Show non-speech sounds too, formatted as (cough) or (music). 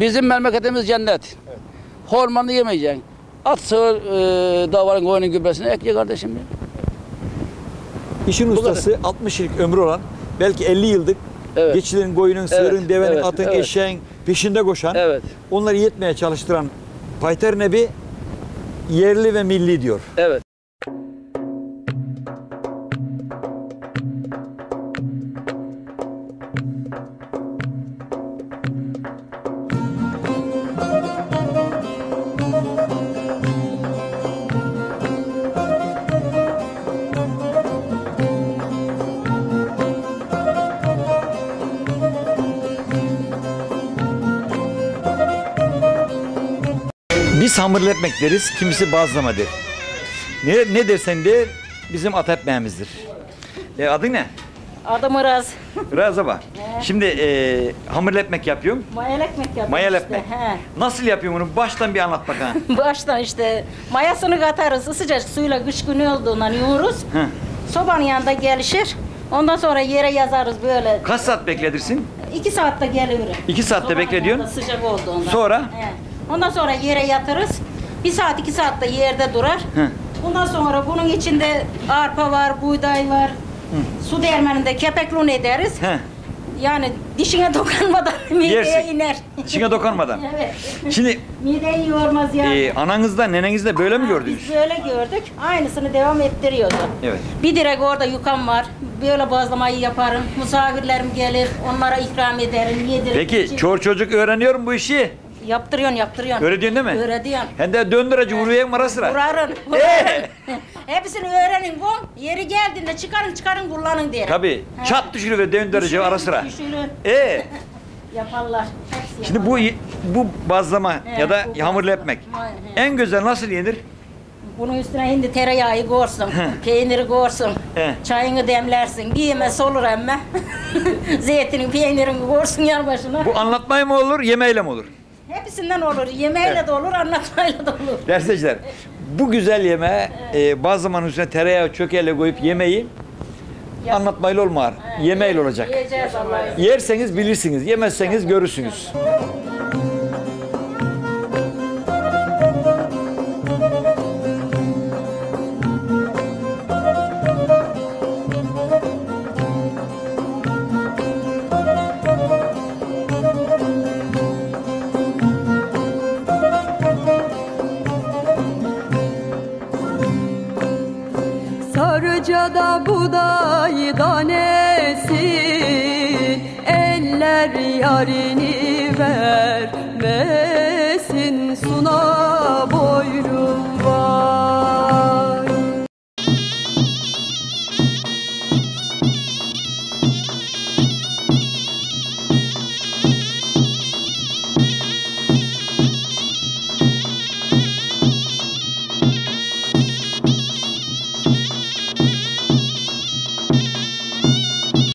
Bizim memleketimiz cennet. Hormonlu yemeyeceksin. At sığır e, davarın koyunun gübresini ekle kardeşim. ya. İşin kadar. ustası 60 yıllık ömrü olan belki 50 yıllık Evet. geçilerin, koyunun, sığırın, devenin, evet, atın, evet. eşeğin peşinde koşan, Evet. onları yetmeye çalıştıran Payter Nebi yerli ve milli diyor. Evet. Ekmek deriz, kimisi bazlama der. Ne, ne dersen de bizim ata ekmeğimizdir. E, adın ne? Adım Iraz. Raza bak. Şimdi e, hamurlu ekmek yapıyorum. Mayalı ekmek yapıyoruz Mayalı işte. ekmek. He. Nasıl yapıyorum bunu? Baştan bir anlat bakalım. (laughs) Baştan işte mayasını katarız. Sıcacık suyla kış günü olduğundan yoğururuz. Hı. Sobanın yanında gelişir. Ondan sonra yere yazarız böyle. Kaç saat bekledirsin? İki saatte geliyor. İki saatte Sobanın beklediyorsun. yanında Sıcak olduğundan. Sonra? He. Ondan sonra yere yatırız. Bir saat iki saatte yerde durar. Hı. Bundan sonra bunun içinde arpa var, buğday var. Su değirmeninde kepek un ederiz. He. Yani dişine (laughs) dokunmadan mideye Yersin. iner. İçine dokunmadan. (laughs) evet. Şimdi Mideyi yormaz yani. e, ananızda, nenenizde böyle mi gördünüz? Biz böyle gördük. Aynısını devam ettiriyordu. Evet. Bir direk orada yukam var. Böyle bazlamayı yaparım. Misafirlerim gelir. Onlara ikram ederim. Yedirim. Peki çor çocuk öğreniyor mu bu işi? Yaptırıyorsun yaptırıyorsun. Öğretiyorsun değil mi? Öğretiyorsun. Hem de döndüreci vuruyor ara sıra. Vurarın. Vurarın. (laughs) Hepsini öğrenin bu. Yeri geldiğinde çıkarın çıkarın kullanın derim. Tabii. He. Çat düşürüyor döndüreci Düşürün, ara sıra. Düşürün. Ee, (laughs) Yaparlar. Hepsi şimdi bu bu bazlama He, ya da bu hamurlu bazlama. ekmek. He. En güzel nasıl yenir? Bunun üstüne şimdi tereyağı koysun, peyniri koysun, çayını demlersin. Bir yemesi olur emme. (laughs) Zeytinin, peynirini koysun yan başına. Bu anlatmaya mı olur, yemeğiyle mi olur? Hepsinden olur. Yemeğiyle de olur, anlatmayla da olur. Derseciler, bu güzel yemeğe e, bazlamanın üstüne tereyağı çökeyle koyup yemeği Yap. anlatmayla olmaz. Yemeğiyle olacak. Yerseniz bilirsiniz, yemezseniz görürsünüz. Sarıca'da buğday tanesi Eller yarini vermesin Suna